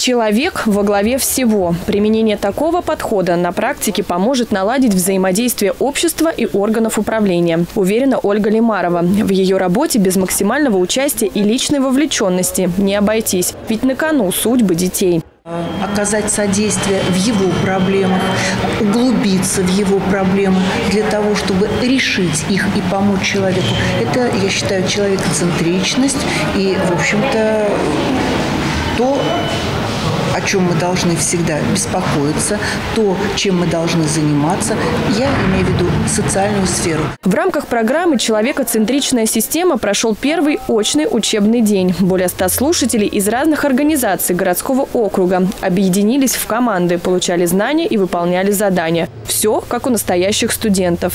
Человек во главе всего. Применение такого подхода на практике поможет наладить взаимодействие общества и органов управления, уверена Ольга Лимарова. В ее работе без максимального участия и личной вовлеченности не обойтись, ведь на кону судьбы детей оказать содействие в его проблемах, углубиться в его проблемы для того, чтобы решить их и помочь человеку. Это, я считаю, человекоцентричность и, в общем-то, то, о чем мы должны всегда беспокоиться, то, чем мы должны заниматься, я имею в виду социальную сферу. В рамках программы «Человекоцентричная система» прошел первый очный учебный день. Более ста слушателей из разных организаций городского округа объединились в команды, получали знания и выполняли задания. Все, как у настоящих студентов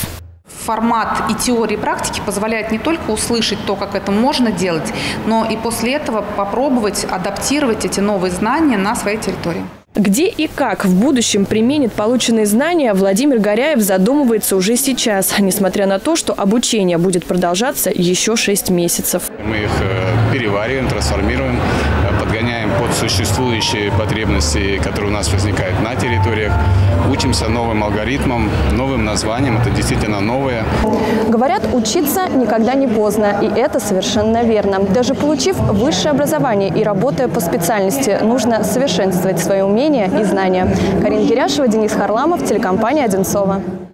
формат и теории и практики позволяет не только услышать то, как это можно делать, но и после этого попробовать адаптировать эти новые знания на своей территории. Где и как в будущем применит полученные знания, Владимир Горяев задумывается уже сейчас, несмотря на то, что обучение будет продолжаться еще 6 месяцев. Мы их э, перевариваем, трансформируем, существующие потребности, которые у нас возникают на территориях. Учимся новым алгоритмам, новым названиям. Это действительно новое. Говорят, учиться никогда не поздно. И это совершенно верно. Даже получив высшее образование и работая по специальности, нужно совершенствовать свои умения и знания. Карина Геряшева, Денис Харламов, телекомпания «Одинцова».